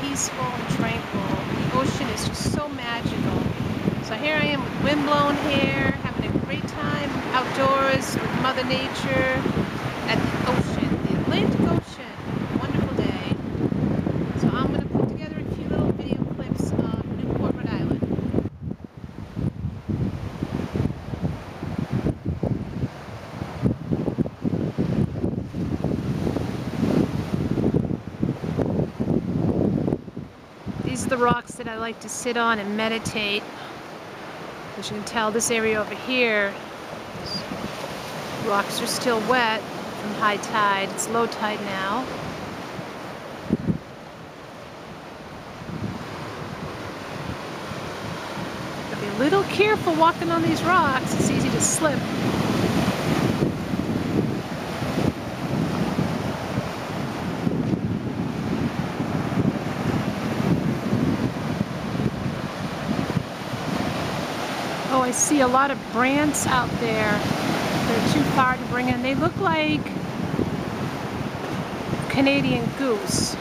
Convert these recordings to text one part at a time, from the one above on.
peaceful and tranquil. The ocean is just so magical. So here I am with wind-blown hair, having a great time outdoors with Mother Nature at the ocean, the Atlantic Ocean. The rocks that I like to sit on and meditate. As you can tell, this area over here, rocks are still wet from high tide. It's low tide now. Gotta be a little careful walking on these rocks. It's easy to slip. See a lot of brants out there. They're too far to bring in. They look like Canadian goose.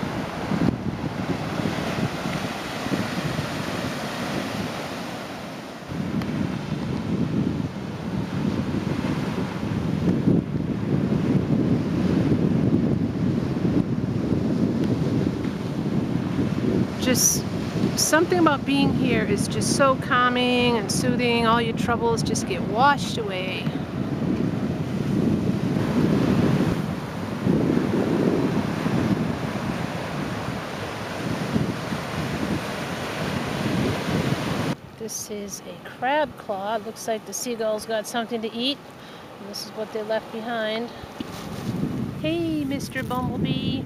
Just something about being here is just so calming and soothing. All your troubles just get washed away. This is a crab claw. It looks like the seagulls got something to eat. And this is what they left behind. Hey, Mr. Bumblebee.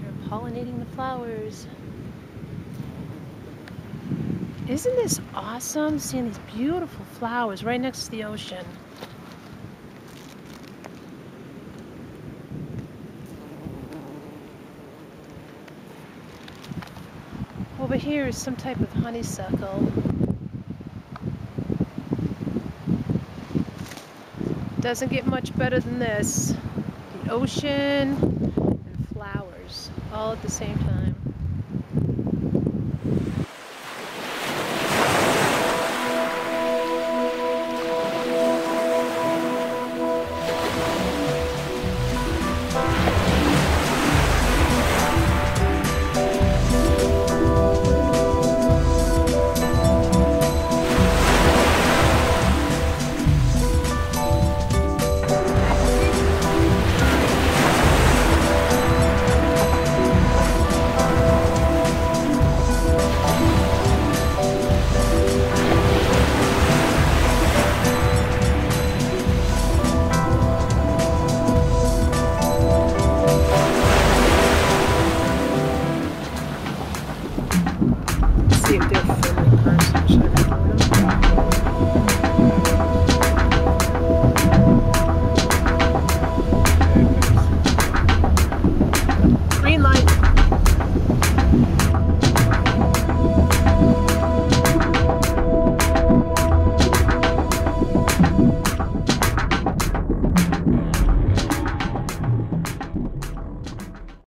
They're pollinating the flowers. Isn't this awesome? Seeing these beautiful flowers right next to the ocean. Over here is some type of honeysuckle. Doesn't get much better than this. The ocean all at the same time. Person. Should